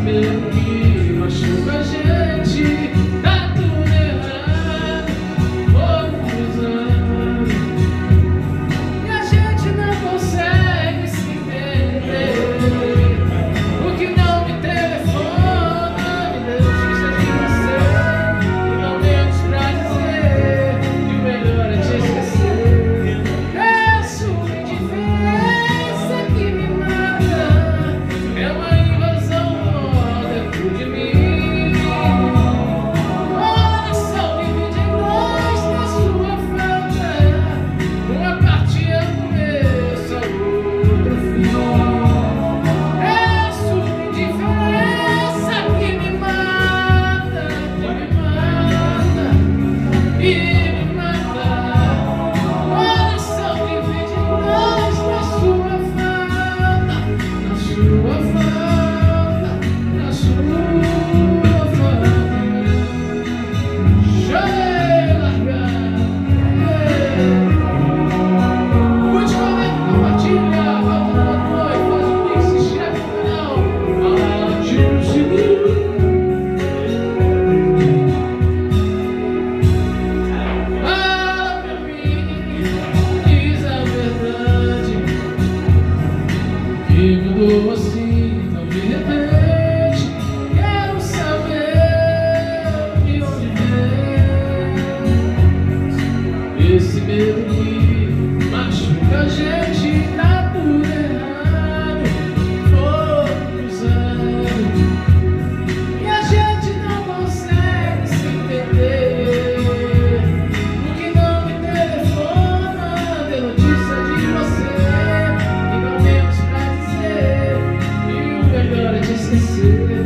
meu Deus. vivo assim. necessary.